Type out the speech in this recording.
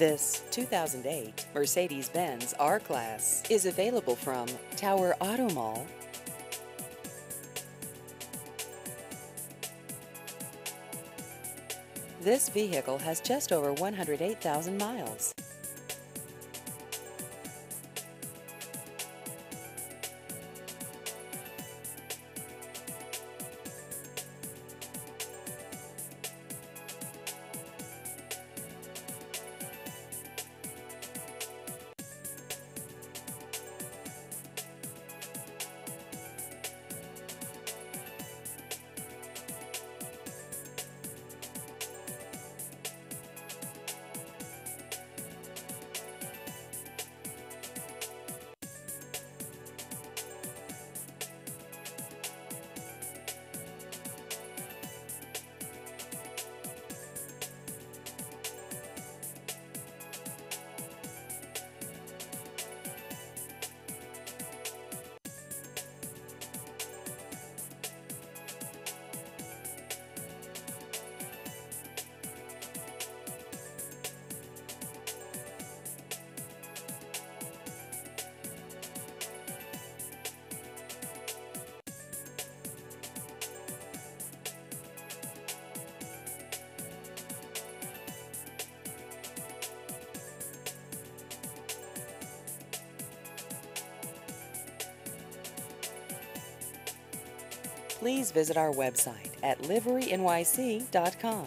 This 2008 Mercedes-Benz R-Class is available from Tower Auto Mall. This vehicle has just over 108,000 miles. Please visit our website at liverynyc.com.